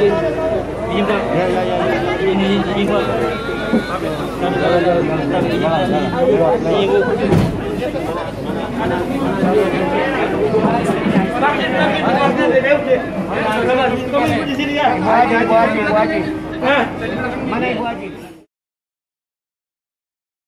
Ini ini. Mana ibu Haji? Mana ibu Haji?